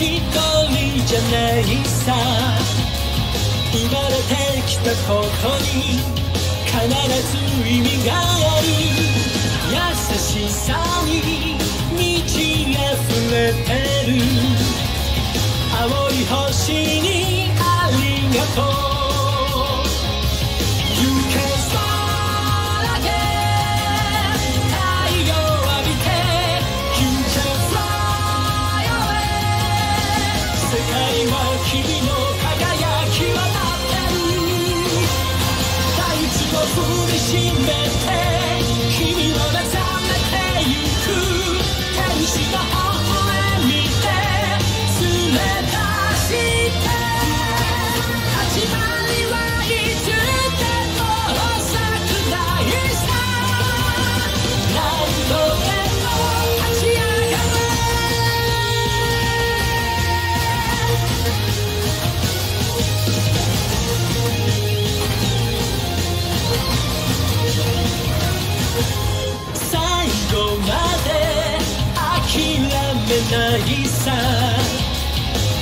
一人じゃないさ。生まれてきたことに必ず意味がある優しさに満ち溢れてる。ないさ。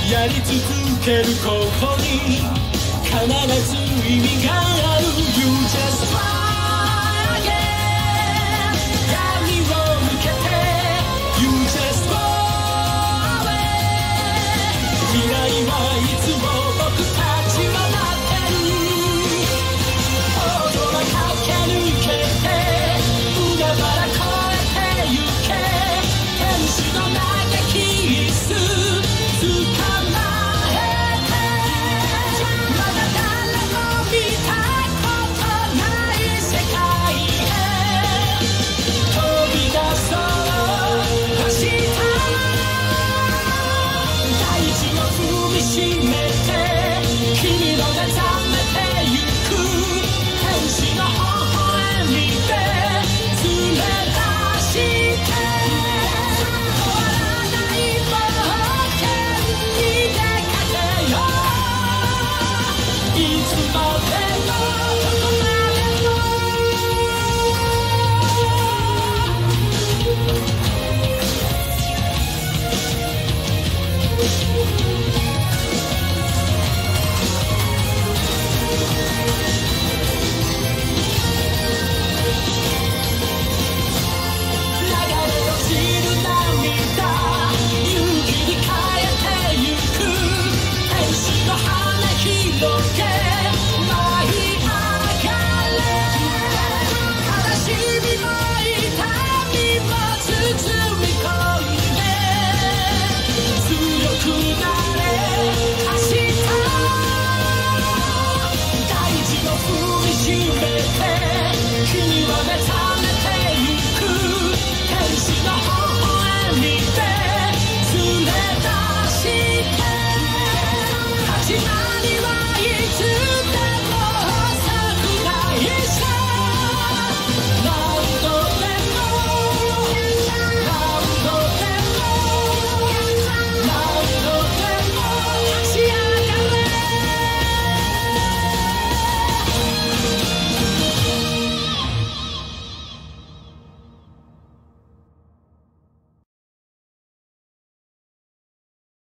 やり続けることに必ず意味がある。You just fool machine made.